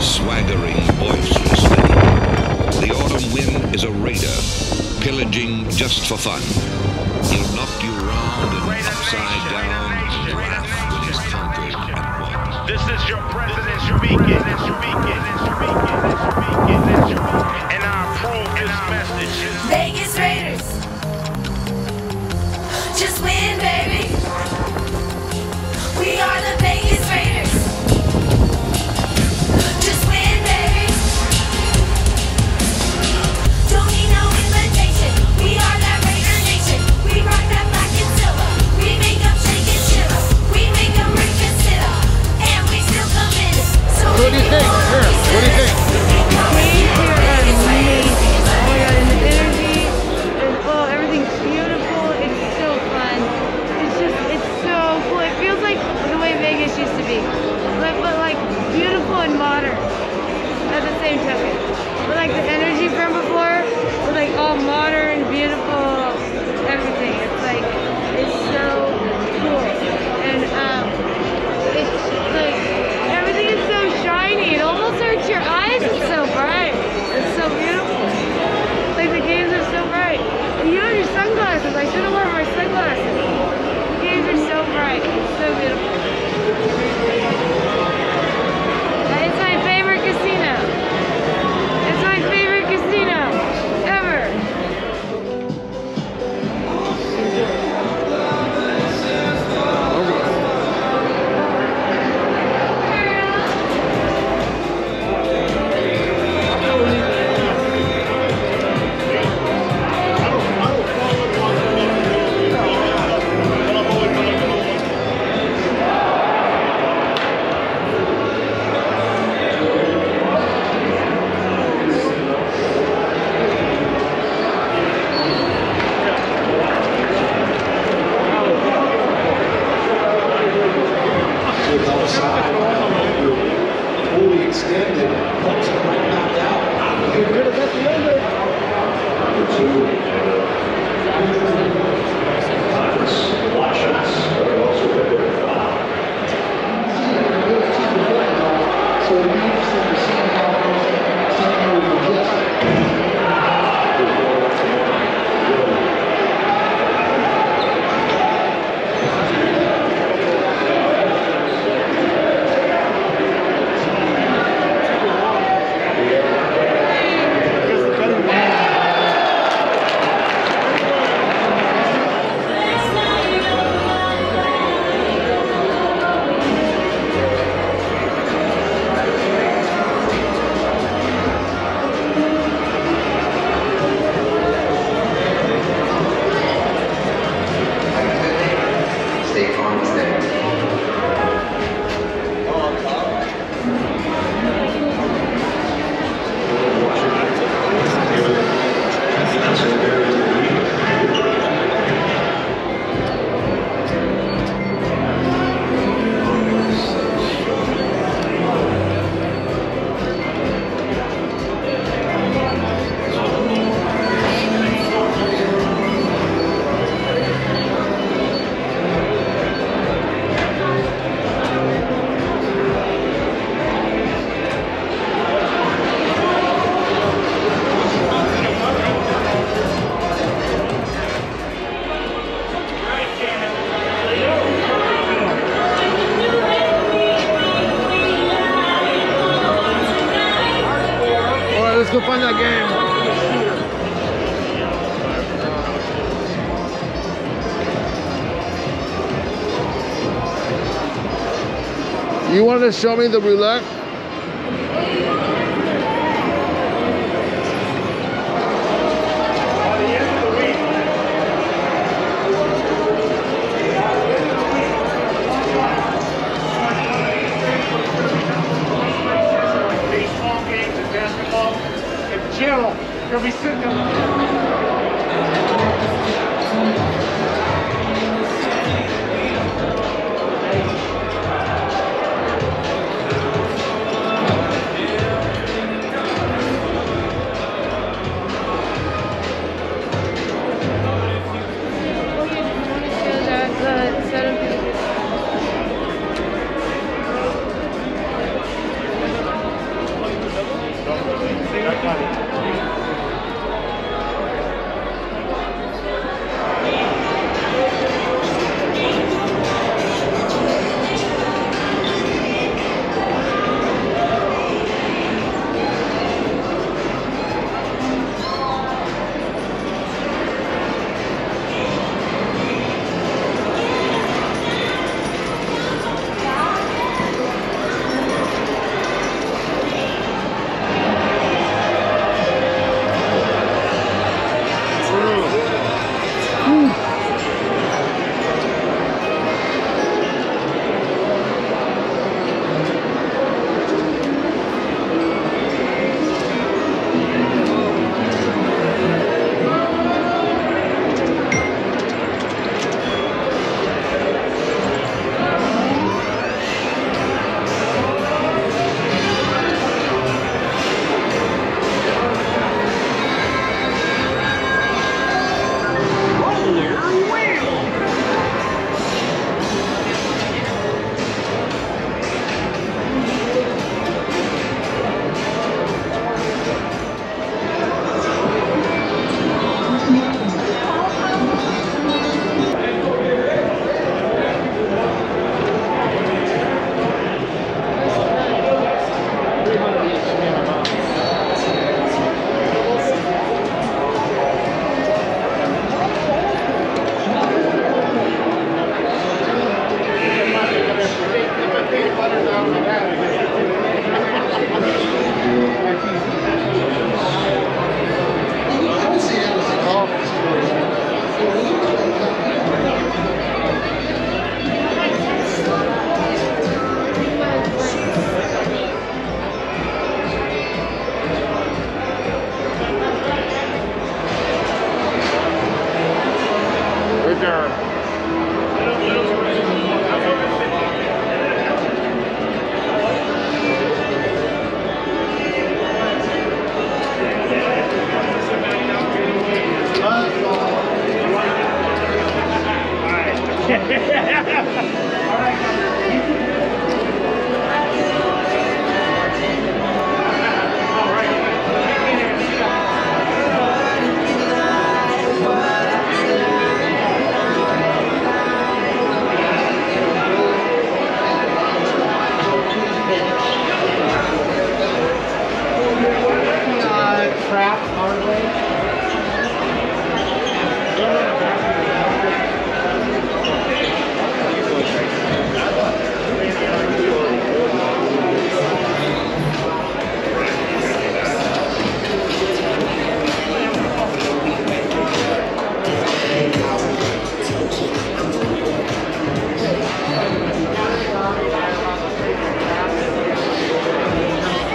swaggering, boisterously. The autumn wind is a raider, pillaging just for fun. He'll knock you round and raider upside nation, down and laugh when he's conquered at once. This is your president speaking, speaking, speaking, speaking, and I approve this message. Vegas Raiders, just win, baby. We are the best. at the same time. But like the energy from before was like all modern, beautiful, everything. It's like, it's so cool. And um, it's like, to find that game. You wanted to show me the roulette? You'll be sitting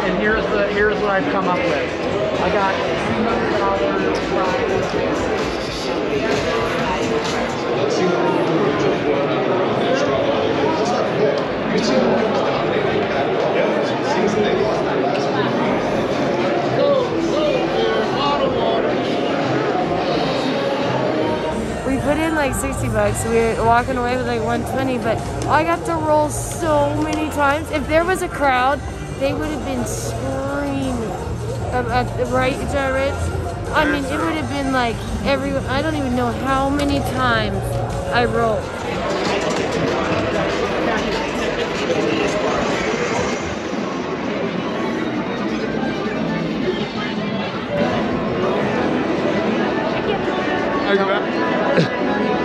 and Here's what I've come up bucks. We were walking away with like 120, but I got to roll so many times. If there was a crowd, they would have been screaming. At the right, Jared? I mean, it would have been like every. I don't even know how many times I rolled. You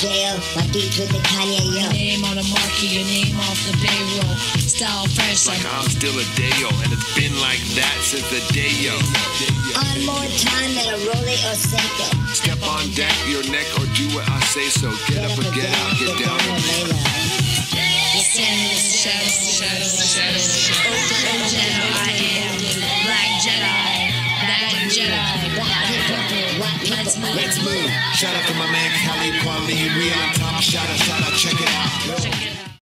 jail, my beats with the Kanye yo. Name on the marquee, your name off the payroll. Style fresh, Like I'm I'm still a dayo, and it's been like that since the day yo. On more time than a Rolly or Cinco. Step on deck, your neck, or do what I say so. Get up or get out, get down Let's move. Shout out to my man Khalid Kweli. We on top. Shout out, shout out. Check it out. Check it